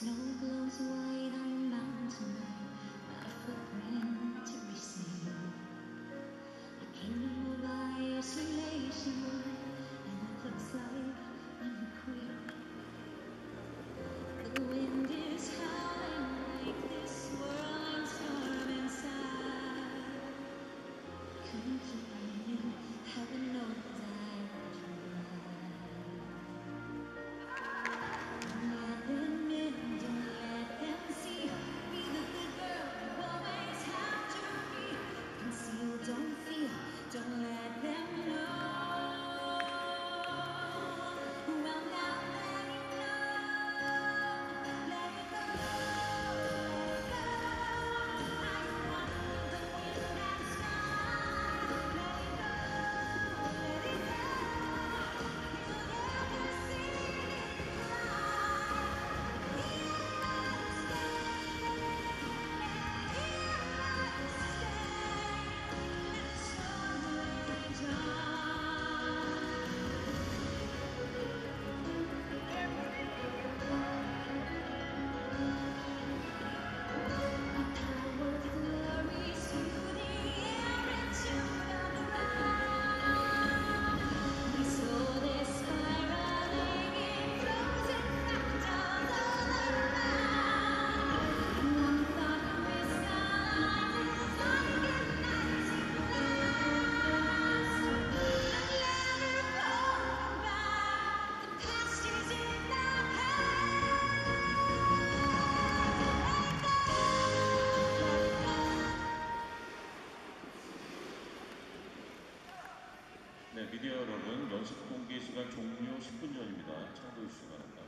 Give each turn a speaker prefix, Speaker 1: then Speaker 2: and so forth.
Speaker 1: Snow glows white on the mountain, not a footprint to be seen. A kingdom of isolation, and it looks like I'm a queen. The wind is howling like this swirling storm inside. Couldn't you?
Speaker 2: 네, 미디어 여러분, 연습 공개 시간 종료 10분 전입니다. 참고해 주시기 바랍니다.